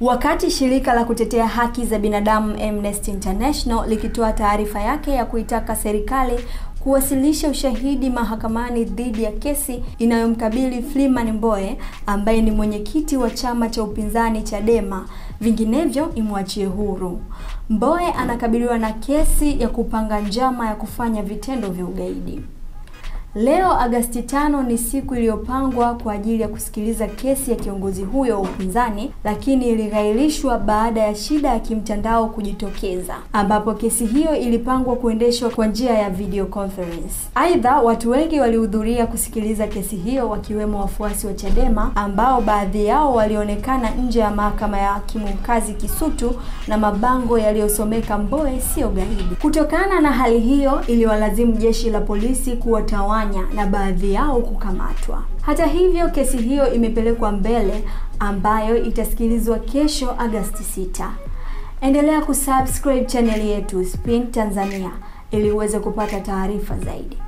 Wakati shirika la kutetea haki za binadamu Amnesty International likitoa taarifa yake ya kuitaka serikali kuwasilisha ushahidi mahakamani dhidi ya kesi inayomkabili Freeman Mbowe ambaye ni mwenyekiti wa chama cha upinzani Chadema, vinginevyo imwachie huru. Mbowe anakabiliwa na kesi ya kupanga njama ya kufanya vitendo vya ugaidi. Leo Agasti tano ni siku iliyopangwa kwa ajili ya kusikiliza kesi ya kiongozi huyo wa upinzani, lakini ilighairishwa baada ya shida ya kimtandao kujitokeza, ambapo kesi hiyo ilipangwa kuendeshwa kwa njia ya video conference. Aidha, watu wengi walihudhuria kusikiliza kesi hiyo, wakiwemo wafuasi wa Chadema ambao baadhi yao walionekana nje ya mahakama ya hakimu mkazi Kisutu na mabango yaliyosomeka Mbowe sio gaidi. Kutokana na hali hiyo, iliwalazimu jeshi la polisi kuwatawanya na baadhi yao kukamatwa. Hata hivyo, kesi hiyo imepelekwa mbele ambayo itasikilizwa kesho Agasti 6. Endelea kusubscribe chaneli yetu Spin Tanzania ili uweze kupata taarifa zaidi.